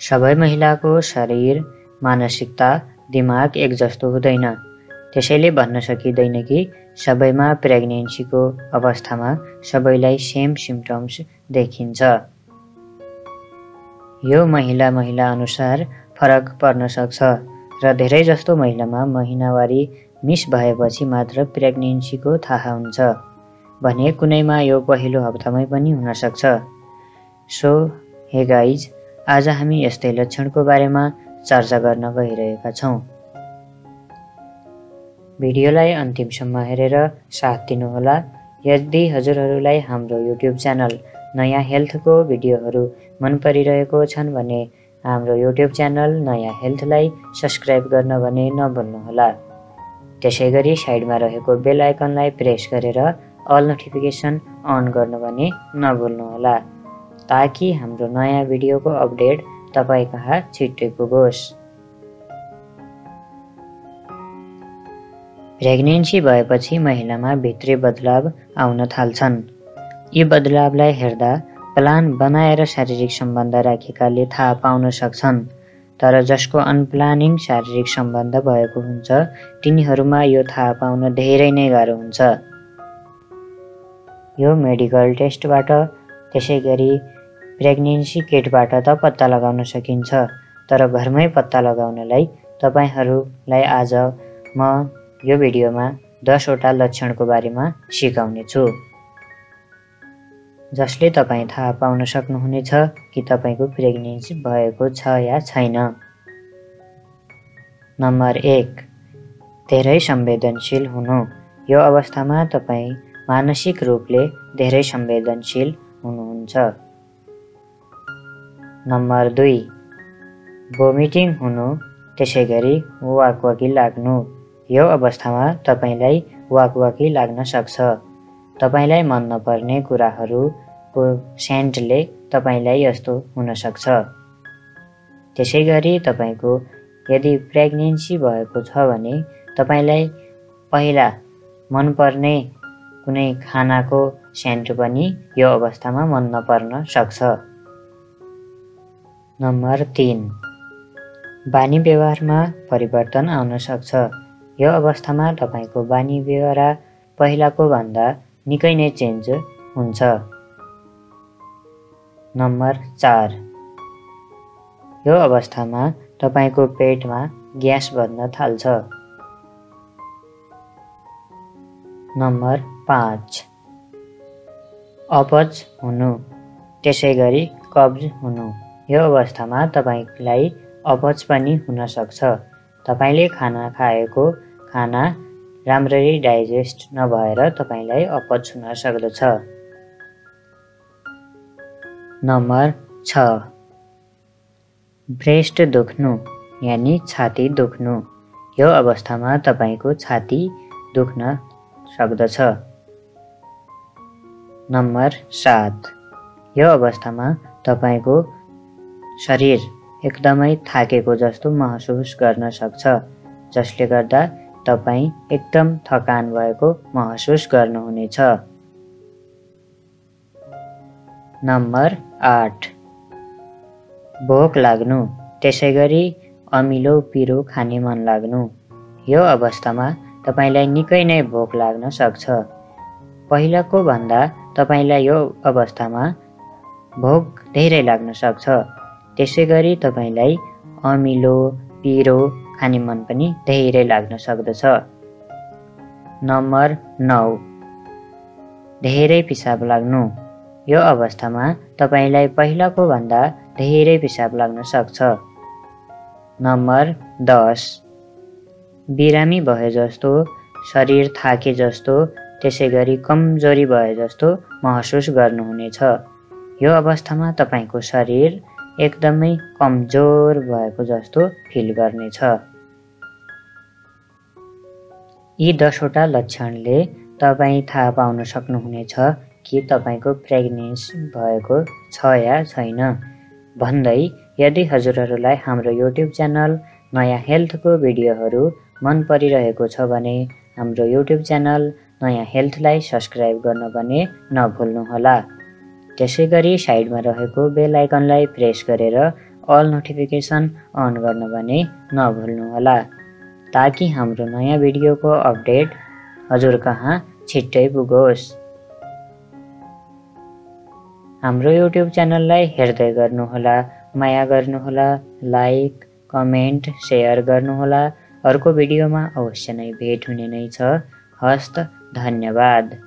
सबै महिलाको शरीर मानसिकता दिमाग एक जस्तो हुँदैन। त्यसैले भन्न सकिँदैन कि सबैमा प्रेग्नेन्सीको अवस्थामा सबैलाई सेम सिम्टम्स देखिन्छ। यो महिला महिला अनुसार फरक पर्न सक्छ र धेरै जस्तो महिलामा महिनावारी मिस भएपछि मात्र प्रेग्नेन्सीको थाहा हुन्छ भने कुनैमा यो पहिलो हप्तामै पनि हुनसक्छ सो हे गाइज आज हामी यस्तै लक्षणको बारेमा चर्चा गर्न गइरहेका छौँ। भिडियोलाई अन्तिमसम्म हेरेर साथ दिनुहोला। यदि हजुरहरूलाई हाम्रो युट्युब च्यानल नयाँ हेल्थको भिडियोहरू मन परिरहेको छन् भने हाम्रो युट्युब च्यानल नयाँ हेल्थलाई सब्सक्राइब गर्न भने नभुल्नुहोला। त्यसै गरी साइडमा रहेको बेल आइकनलाई प्रेस गरेर अल नोटिफिकेसन अन गर्नु भने नभुल्नुहोला। ताकि हाम्रो नयाँ भिडियोको अपडेट तपाईँ कहाँ छिट्टै पुगोस् प्रेग्नेन्सी भएपछि महिलामा भित्री बदलाव आउन थाल्छन्। यी बदलावलाई हेर्दा प्लान बनाएर शारीरिक सम्बन्ध राखेकाले थाहा पाउन सक्छन् तर जसको अनप्लानिङ शारीरिक सम्बन्ध भएको हुन्छ तिनीहरूमा यो थाहा पाउन धेरै नै गाह्रो हुन्छ। यो मेडिकल टेस्टबाट त्यसै गरी प्रेग्नेन्सी किटबाट त पत्ता लगाउन सकिन्छ तर घरमै पत्ता लगाउनलाई तपाईँहरूलाई आज म यो भिडियोमा दसवटा लक्षणको बारेमा सिकाउनेछु। जसले तपाईँ थाहा पाउन सक्नुहुनेछ कि तपाईँको प्रेग्नेन्सी भएको छ या छैन। नम्बर एक धेरै संवेदनशील हुनु। यो अवस्थामा तपाईँ मानसिक रूपले धेरै संवेदनशील हुनुहुन्छ। नम्बर दुई। भोमिटिङ हुनु त्यसै गरी वाकवाकी लाग्नु। यो अवस्थामा तपाईँलाई वाकवाकी लाग्न सक्छ। तपाईँलाई मन नपर्ने कुराहरूको सेन्टले तपाईँलाई यस्तो हुनसक्छ। त्यसै गरी तपाईँको यदि प्रेग्नेन्सी भएको छ भने तपाईँलाई पहिला मनपर्ने कुनै खानाको सेन्ट पनि यो अवस्थामा मन नपर्न सक्छ। नम्बर तिन। बानी व्यवहारमा परिवर्तन आउन सक्छ। यो अवस्थामा तपाईँको बानी व्यवहार पहिलाको भन्दा निकै नै चेन्ज हुन्छ। नम्बर चार। यो अवस्थामा तपाईँको पेटमा ग्यास बढ्न थाल्छ। नम्बर पाँच। अपच हुनु। त्यसै गरी कब्ज हुनु। यो अवस्थामा तपाईँलाई अपच पनि हुनसक्छ। तपाईँले खाना खाएको खाना राम्ररी डाइजेस्ट नभएर तपाईँलाई अपच हुन सक्दछ। नम्बर छ। ब्रेस्ट दुख्नु यानि छाती दुख्नु। यो अवस्थामा तपाईँको छाती दुख्न सक्दछ। नम्बर सात। यो अवस्थामा तपाईँको शरीर एकदमै थाकेको जस्तो महसुस गर्न सक्छ जसले गर्दा तपाईँ एकदम थकान भएको महसुस गर्नुहुनेछ। नम्बर आठ। भोक लाग्नु। त्यसै गरी अमिलो पिरो खाने मन लाग्नु। यो अवस्थामा तपाईँलाई निकै नै भोक लाग्न सक्छ। पहिलाको भन्दा तपाईँलाई यो अवस्थामा भोक धेरै लाग्न सक्छ। त्यसै गरी तपाईँलाई अमिलो पिरो खाने मन पनि धेरै लाग्न सक्दछ। नम्बर नौ। धेरै पिसाब लाग्नु। यो अवस्थामा तपाईँलाई पहिलाको भन्दा धेरै पिसाब लाग्न सक्छ। नम्बर दस। बिरामी भए जस्तो शरीर थाके जस्तो त्यसै गरी कमजोरी भए जस्तो महसुस गर्नुहुनेछ। यो अवस्थामा तपाईँको शरीर एकदमै कमजोर भएको जस्तो फिल गर्नेछ। यी दसवटा लक्षणले तपाईँ थाहा पाउन सक्नुहुनेछ कि तपाईँको प्रेग्नेन्स भएको छ या छैन। भन्दै यदि हजुरहरूलाई हाम्रो युट्युब च्यानल नयाँ हेल्थको भिडियोहरू मन परिरहेको छ भने हाम्रो युट्युब च्यानल नयाँ हेल्थलाई सब्सक्राइब गर्न भने नभुल्नुहोला। त्यसै गरी साइडमा रहेको बेल आइकनलाई प्रेस गरेर अल नोटिफिकेसन अन गर्न भने नभुल्नुहोला ताकि हाम्रो नयाँ भिडियोको अपडेट हजुर कहाँ छिट्टै पुगोस्। हाम्रो युट्युब च्यानललाई हेर्दै गर्नुहोला माया गर्नुहोला लाइक कमेन्ट सेयर गर्नुहोला अर्को भिडियोमा अवश्य नै भेट हुने नै छ। हस्त धन्यवाद।